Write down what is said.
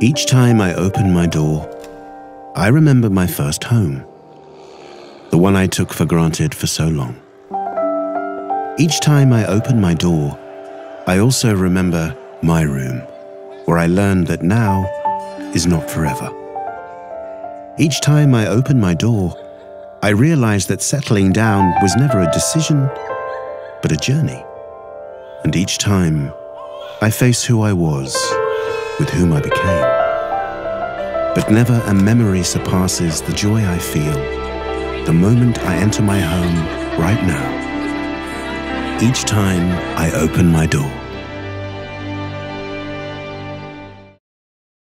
Each time I open my door, I remember my first home, the one I took for granted for so long. Each time I open my door, I also remember my room, where I learned that now is not forever. Each time I open my door, I realize that settling down was never a decision, but a journey. And each time, I face who I was, with whom I became. But never a memory surpasses the joy I feel the moment I enter my home right now. Each time I open my door.